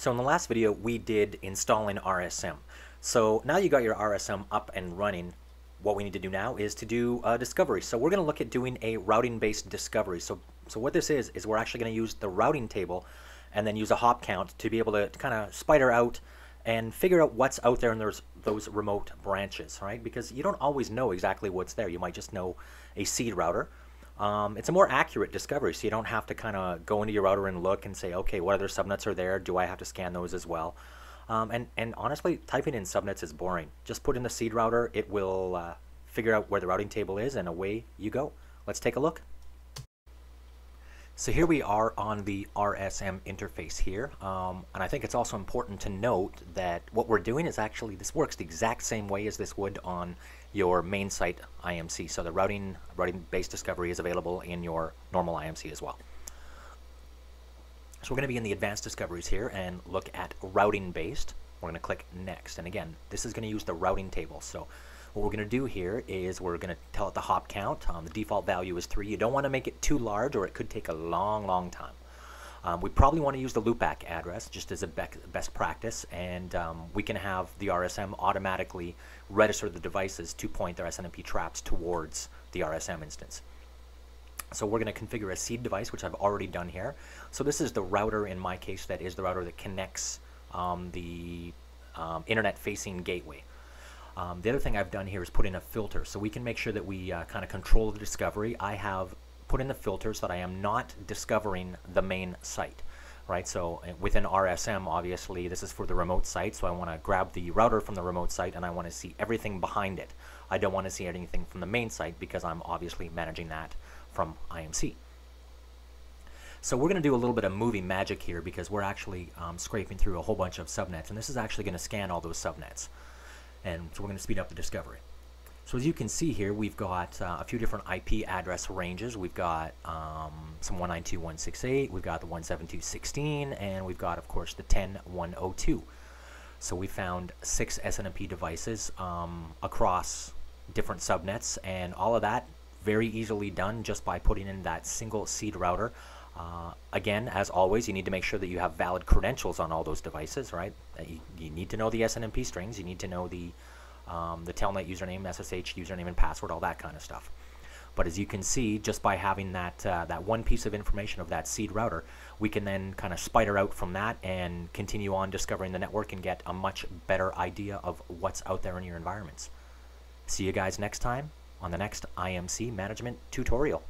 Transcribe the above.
So in the last video, we did installing RSM. So now you got your RSM up and running, what we need to do now is to do a discovery. So we're going to look at doing a routing-based discovery. So, so what this is, is we're actually going to use the routing table and then use a hop count to be able to kind of spider out and figure out what's out there in those, those remote branches, right? Because you don't always know exactly what's there. You might just know a seed router. Um, it's a more accurate discovery, so you don't have to kind of go into your router and look and say, okay, what other subnets are there? Do I have to scan those as well? Um, and, and honestly, typing in subnets is boring. Just put in the seed router, it will uh, figure out where the routing table is, and away you go. Let's take a look. So here we are on the RSM interface here, um, and I think it's also important to note that what we're doing is actually, this works the exact same way as this would on your main site IMC. So the routing routing based discovery is available in your normal IMC as well. So we're going to be in the advanced discoveries here and look at routing based. We're going to click next. And again, this is going to use the routing table. So what we're going to do here is we're going to tell it the hop count. Um, the default value is 3. You don't want to make it too large or it could take a long, long time. Um, we probably want to use the loopback address just as a best practice, and um, we can have the RSM automatically register the devices to point their SNMP traps towards the RSM instance. So we're going to configure a seed device, which I've already done here. So this is the router, in my case, that is the router that connects um, the um, internet-facing gateway. Um, the other thing I've done here is put in a filter, so we can make sure that we uh, kind of control the discovery. I have put in the filter so that I am not discovering the main site. Right, so uh, within RSM, obviously, this is for the remote site, so I want to grab the router from the remote site and I want to see everything behind it. I don't want to see anything from the main site because I'm obviously managing that from IMC. So we're going to do a little bit of movie magic here because we're actually um, scraping through a whole bunch of subnets, and this is actually going to scan all those subnets. And so we're going to speed up the discovery. So as you can see here, we've got uh, a few different IP address ranges. We've got um, some 192.168, we've got the 172.16, and we've got, of course, the 10.102. So we found six SNMP devices um, across different subnets, and all of that very easily done just by putting in that single seed router. Uh, again, as always, you need to make sure that you have valid credentials on all those devices, right? You, you need to know the SNMP strings, you need to know the um, the Telnet username, SSH username and password, all that kind of stuff. But as you can see, just by having that, uh, that one piece of information of that seed router, we can then kind of spider out from that and continue on discovering the network and get a much better idea of what's out there in your environments. See you guys next time on the next IMC management tutorial.